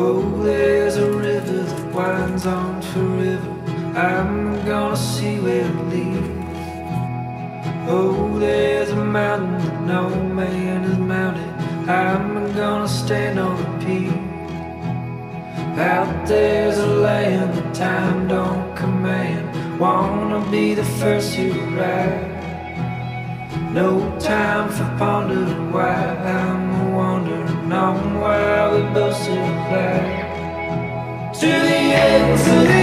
Oh, there's a river that winds on forever. I'm gonna see where it leads. Oh, there's a mountain that no man has mounted. I'm gonna stand on the peak. Out there's a land that time don't command. Wanna be the first to arrive. No time for pondering why To the ends of the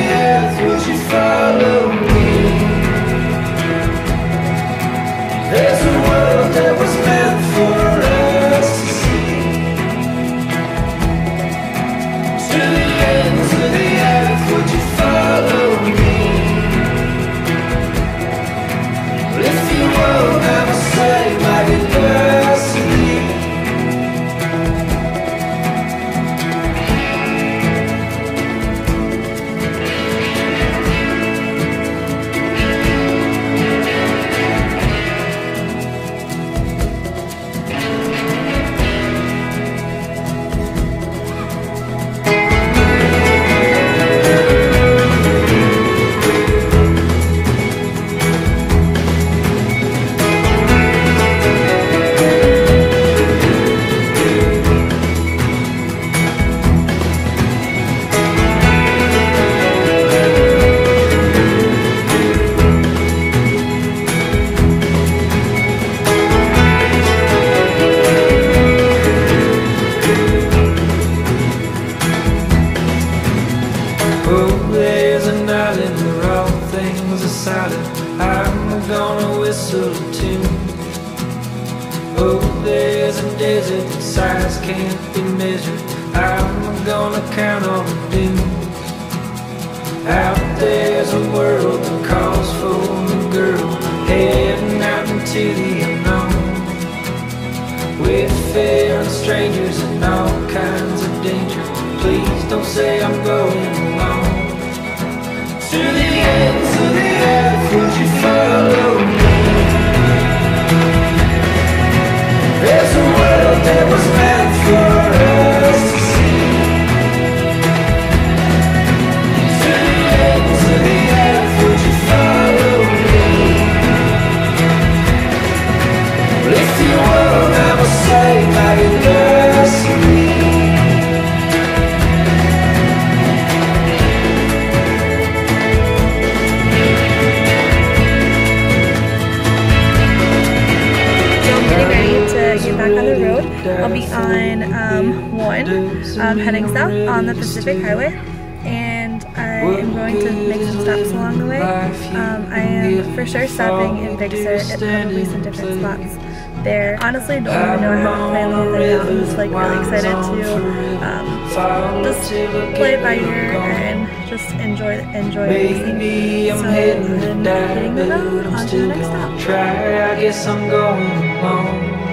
things are silent. I'm gonna whistle a tune. Oh, there's a desert that size can't be measured. I'm gonna count on the dunes. Out there's a world that calls for a girl heading out into the unknown. With fear and strangers and all kinds of danger. Please don't say I'm going I'll be on um, one, um, heading south on the Pacific Highway, and I am going to make some stops along the way. Um, I am for sure stopping in Big Sur at probably some different spots there. Honestly, don't even know how to plan the whole thing out. I'm just like really excited to um, just play it by ear and just enjoy enjoy. Maybe I'm So heading I'm to hitting the road on to the next stop. try. I guess I'm going alone.